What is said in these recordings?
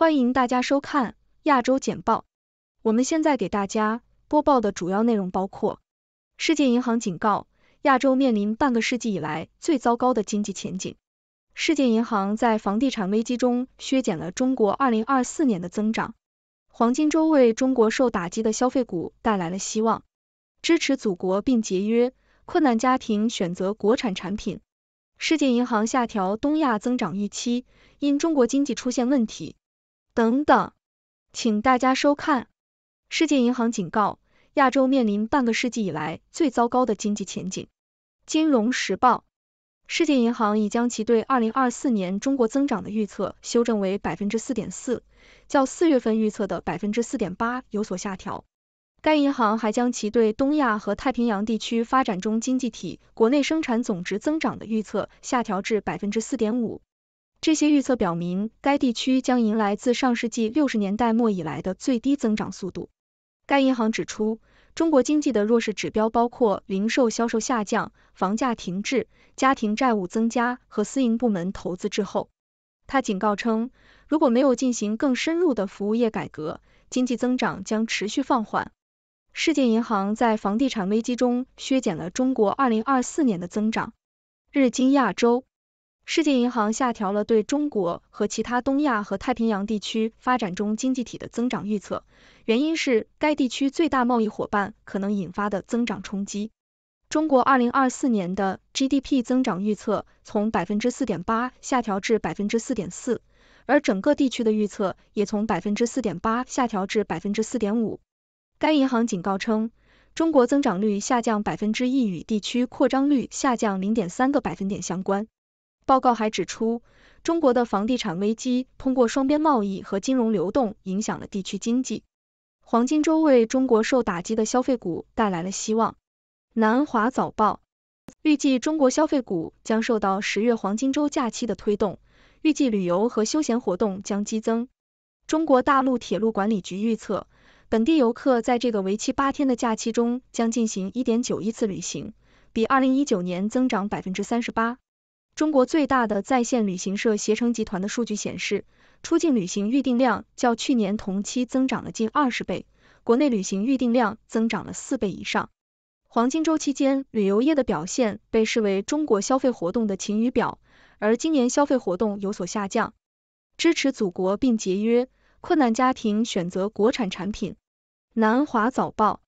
欢迎大家收看亚洲简报。我们现在给大家播报的主要内容包括：世界银行警告，亚洲面临半个世纪以来最糟糕的经济前景。世界银行在房地产危机中削减了中国二零二四年的增长。黄金周为中国受打击的消费股带来了希望。支持祖国并节约，困难家庭选择国产产品。世界银行下调东亚增长预期，因中国经济出现问题。等等，请大家收看。世界银行警告，亚洲面临半个世纪以来最糟糕的经济前景。金融时报，世界银行已将其对二零二四年中国增长的预测修正为百分之四点四，较四月份预测的百分之四点八有所下调。该银行还将其对东亚和太平洋地区发展中经济体国内生产总值增长的预测下调至百分之四点五。这些预测表明，该地区将迎来自上世纪六十年代末以来的最低增长速度。该银行指出，中国经济的弱势指标包括零售销售下降、房价停滞、家庭债务增加和私营部门投资滞后。他警告称，如果没有进行更深入的服务业改革，经济增长将持续放缓。世界银行在房地产危机中削减了中国二零二四年的增长。日经亚洲。世界银行下调了对中国和其他东亚和太平洋地区发展中经济体的增长预测，原因是该地区最大贸易伙伴可能引发的增长冲击。中国二零二四年的 GDP 增长预测从百分之四点八下调至百分之四点四，而整个地区的预测也从百分之四点八下调至百分之四点五。该银行警告称，中国增长率下降百分之一与地区扩张率下降零点三个百分点相关。报告还指出，中国的房地产危机通过双边贸易和金融流动影响了地区经济。黄金周为中国受打击的消费股带来了希望。南华早报预计，中国消费股将受到十月黄金周假期的推动，预计旅游和休闲活动将激增。中国大陆铁路管理局预测，本地游客在这个为期八天的假期中将进行一点九亿次旅行，比二零一九年增长百分之三十八。中国最大的在线旅行社携程集团的数据显示，出境旅行预订量较去年同期增长了近二十倍，国内旅行预订量增长了四倍以上。黄金周期间，旅游业的表现被视为中国消费活动的晴雨表，而今年消费活动有所下降。支持祖国并节约，困难家庭选择国产产品。南华早报，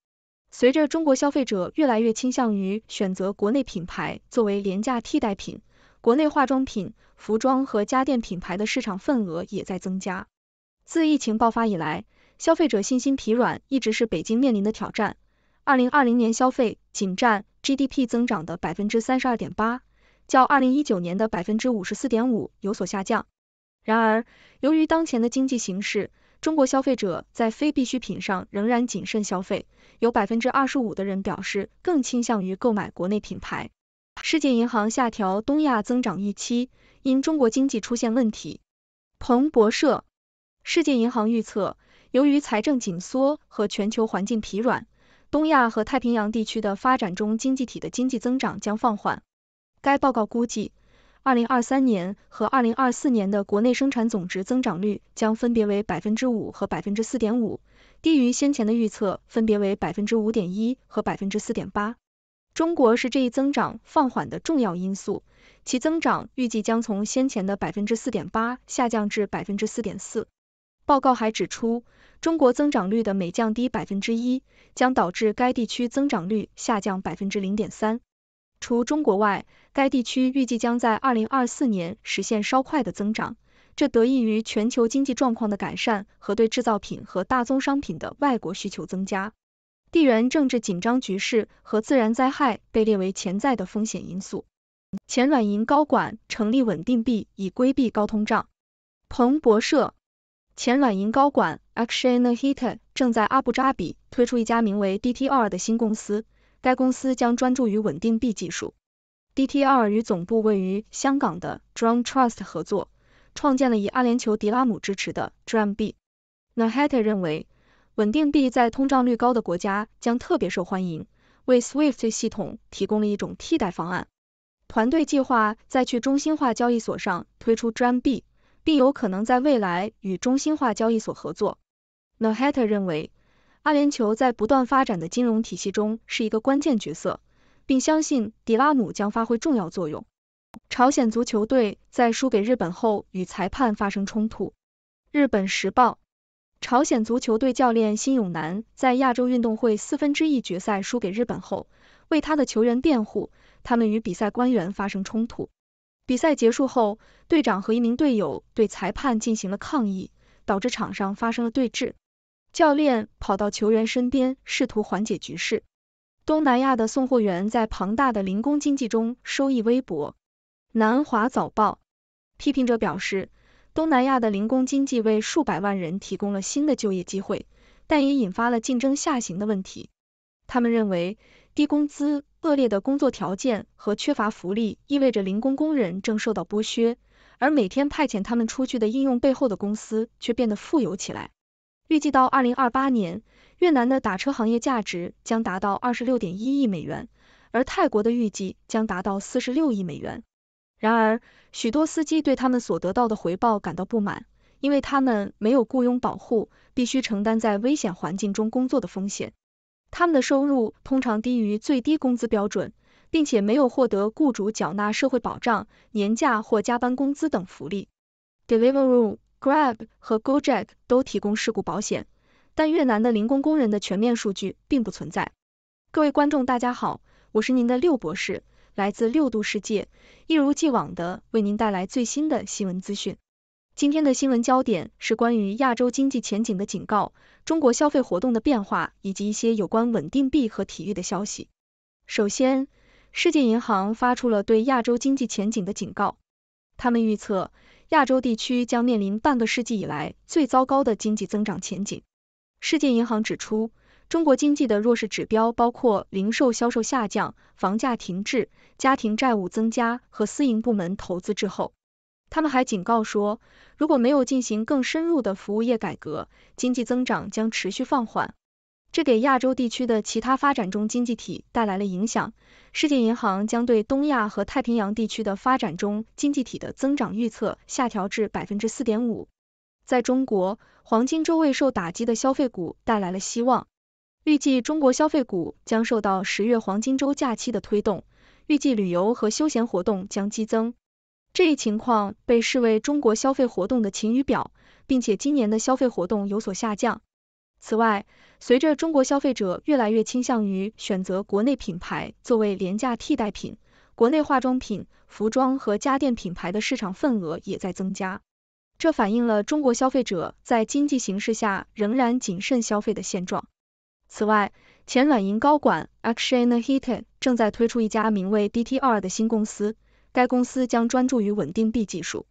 随着中国消费者越来越倾向于选择国内品牌作为廉价替代品。国内化妆品、服装和家电品牌的市场份额也在增加。自疫情爆发以来，消费者信心疲软一直是北京面临的挑战。二零二零年消费仅占 GDP 增长的百分之三十二点八，较二零一九年的百分之五十四点五有所下降。然而，由于当前的经济形势，中国消费者在非必需品上仍然谨慎消费，有百分之二十五的人表示更倾向于购买国内品牌。世界银行下调东亚增长预期，因中国经济出现问题。彭博社，世界银行预测，由于财政紧缩和全球环境疲软，东亚和太平洋地区的发展中经济体的经济增长将放缓。该报告估计，二零二三年和二零二四年的国内生产总值增长率将分别为百分之五和百分之四点五，低于先前的预测，分别为百分之五点一和百分之四点八。中国是这一增长放缓的重要因素，其增长预计将从先前的百分之四点八下降至百分之四点四。报告还指出，中国增长率的每降低百分之一，将导致该地区增长率下降百分之零点三。除中国外，该地区预计将在二零二四年实现稍快的增长，这得益于全球经济状况的改善和对制造品和大宗商品的外国需求增加。地缘政治紧张局势和自然灾害被列为潜在的风险因素。前软银高管成立稳定币以规避高通胀。彭博社，前软银高管 Akshay Nahita 正在阿布扎比推出一家名为 DTR 的新公司，该公司将专注于稳定币技术。DTR 与总部位于香港的 Drum Trust 合作，创建了以阿联酋迪拉姆支持的 Drum 币。Nahita 认为。稳定币在通胀率高的国家将特别受欢迎，为 SWIFT 系统提供了一种替代方案。团队计划在去中心化交易所上推出 Drum 币，并有可能在未来与中心化交易所合作。The Hatter 认为，阿联酋在不断发展的金融体系中是一个关键角色，并相信迪拉姆将发挥重要作用。朝鲜足球队在输给日本后与裁判发生冲突。日本时报，朝鲜足球队教练辛永南在亚洲运动会四分之一决赛输给日本后，为他的球员辩护，他们与比赛官员发生冲突。比赛结束后，队长和一名队友对裁判进行了抗议，导致场上发生了对峙。教练跑到球员身边，试图缓解局势。东南亚的送货员在庞大的零工经济中收益微薄。南华早报批评者表示。东南亚的零工经济为数百万人提供了新的就业机会，但也引发了竞争下行的问题。他们认为，低工资、恶劣的工作条件和缺乏福利意味着零工工人正受到剥削，而每天派遣他们出去的应用背后的公司却变得富有起来。预计到二零二八年，越南的打车行业价值将达到二十六点一亿美元，而泰国的预计将达到四十六亿美元。然而，许多司机对他们所得到的回报感到不满，因为他们没有雇佣保护，必须承担在危险环境中工作的风险。他们的收入通常低于最低工资标准，并且没有获得雇主缴纳社会保障、年假或加班工资等福利。Deliveroo、Grab 和 Gojek 都提供事故保险，但越南的零工工人的全面数据并不存在。各位观众，大家好，我是您的六博士。来自六度世界，一如既往的为您带来最新的新闻资讯。今天的新闻焦点是关于亚洲经济前景的警告、中国消费活动的变化以及一些有关稳定币和体育的消息。首先，世界银行发出了对亚洲经济前景的警告，他们预测亚洲地区将面临半个世纪以来最糟糕的经济增长前景。世界银行指出。中国经济的弱势指标包括零售销售下降、房价停滞、家庭债务增加和私营部门投资滞后。他们还警告说，如果没有进行更深入的服务业改革，经济增长将持续放缓。这给亚洲地区的其他发展中经济体带来了影响。世界银行将对东亚和太平洋地区的发展中经济体的增长预测下调至百分之四点五。在中国，黄金周未受打击的消费股带来了希望。预计中国消费股将受到十月黄金周假期的推动，预计旅游和休闲活动将激增。这一情况被视为中国消费活动的晴雨表，并且今年的消费活动有所下降。此外，随着中国消费者越来越倾向于选择国内品牌作为廉价替代品，国内化妆品、服装和家电品牌的市场份额也在增加。这反映了中国消费者在经济形势下仍然谨慎消费的现状。此外，前软银高管 Akshay n a h i t 正在推出一家名为 DTR 的新公司，该公司将专注于稳定币技术。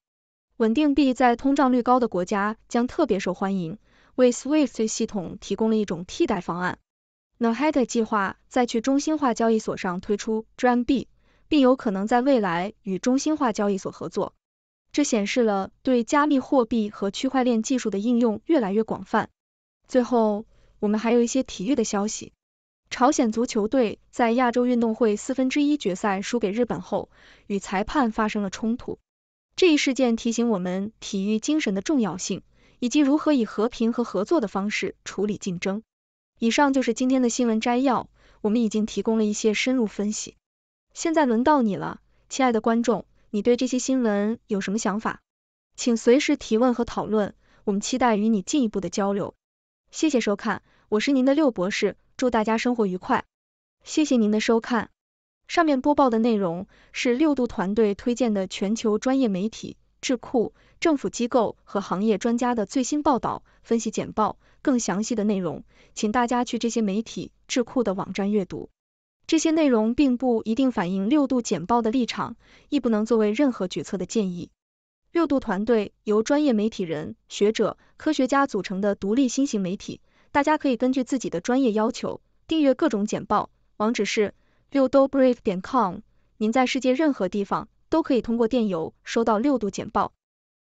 稳定币在通胀率高的国家将特别受欢迎，为 SWIFT 系统提供了一种替代方案。n a h i t 计划在去中心化交易所上推出 Dram 币，并有可能在未来与中心化交易所合作。这显示了对加密货币和区块链技术的应用越来越广泛。最后。我们还有一些体育的消息。朝鲜足球队在亚洲运动会四分之一决赛输给日本后，与裁判发生了冲突。这一事件提醒我们体育精神的重要性，以及如何以和平和合作的方式处理竞争。以上就是今天的新闻摘要，我们已经提供了一些深入分析。现在轮到你了，亲爱的观众，你对这些新闻有什么想法？请随时提问和讨论，我们期待与你进一步的交流。谢谢收看。我是您的六博士，祝大家生活愉快，谢谢您的收看。上面播报的内容是六度团队推荐的全球专业媒体、智库、政府机构和行业专家的最新报道、分析简报。更详细的内容，请大家去这些媒体、智库的网站阅读。这些内容并不一定反映六度简报的立场，亦不能作为任何决策的建议。六度团队由专业媒体人、学者、科学家组成的独立新型媒体。大家可以根据自己的专业要求订阅各种简报，网址是六度 brief 点 com。您在世界任何地方都可以通过电邮收到六度简报。